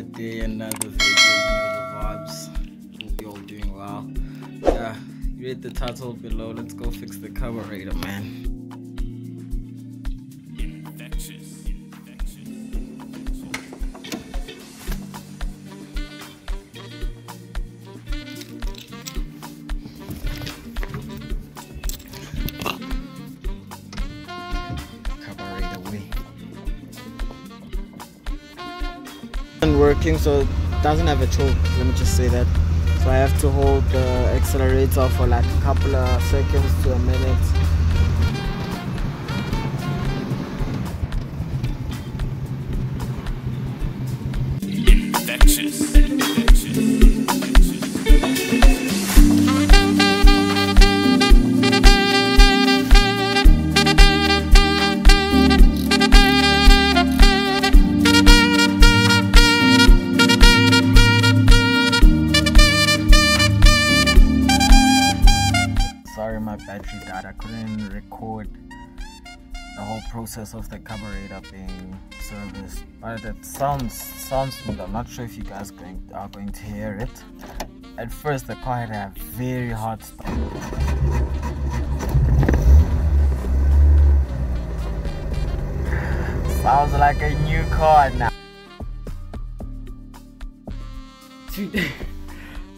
another day, another video, you know the vibes. Hope you all doing well. Yeah, read the title below. Let's go fix the carburetor, man. Working so it doesn't have a choke let me just say that. So I have to hold the accelerator for like a couple of seconds to a minute. Battery record the whole process of the carburetor being serviced but it sounds sounds smooth I'm not sure if you guys going are going to hear it. At first the car had a very hard start sounds like a new car now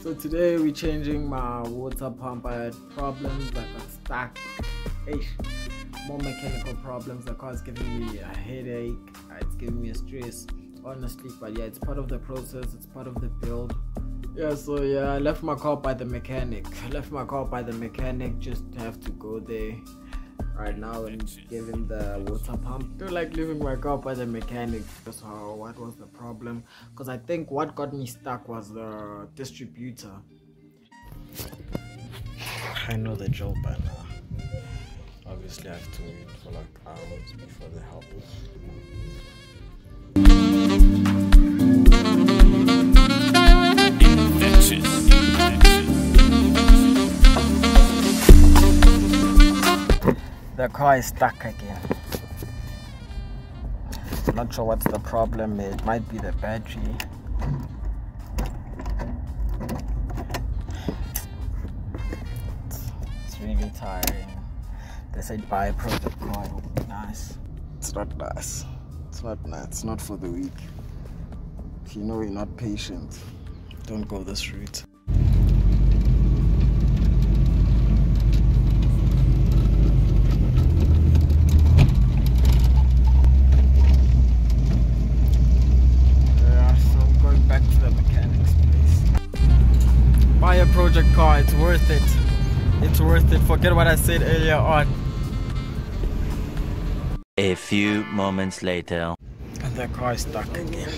So today we're changing my water pump. I had problems that got stuck. More mechanical problems. The car's giving me a headache. It's giving me a stress. Honestly, but yeah, it's part of the process. It's part of the build. Yeah, so yeah, I left my car by the mechanic. I left my car by the mechanic. Just have to go there right now and him the water pump. Do like leaving my car by the mechanic. So what was the problem? Because I think what got me stuck was the distributor. I know the job by now. Uh, obviously, I have to wait for like hours before they help the car is stuck again. Not sure what's the problem. It might be the battery. It's really tiring. They said buy a project car. Nice. It's not nice. It's not nice. It's not for the weak. If you know you're not patient. Don't go this route project car it's worth it. It's worth it. Forget what i said earlier on. A few moments later. And the car is stuck again